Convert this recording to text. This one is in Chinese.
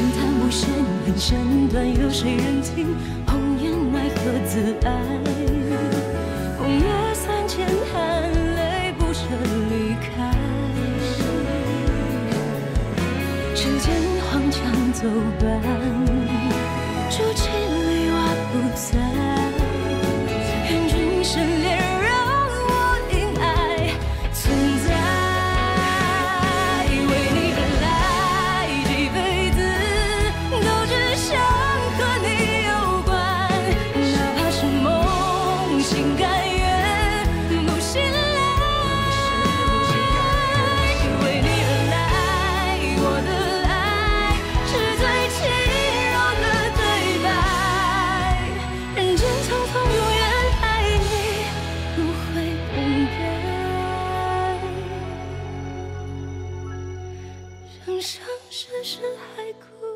情叹无限恨，身段有谁人听？红颜奈何自哀？风月三千，含泪不舍离开。世间荒腔走板，朱漆里瓦不在。甘愿不醒来，为你而来，我的爱是最轻柔的对白。人间匆匆，永远爱你，不会等待。生生世世，还苦。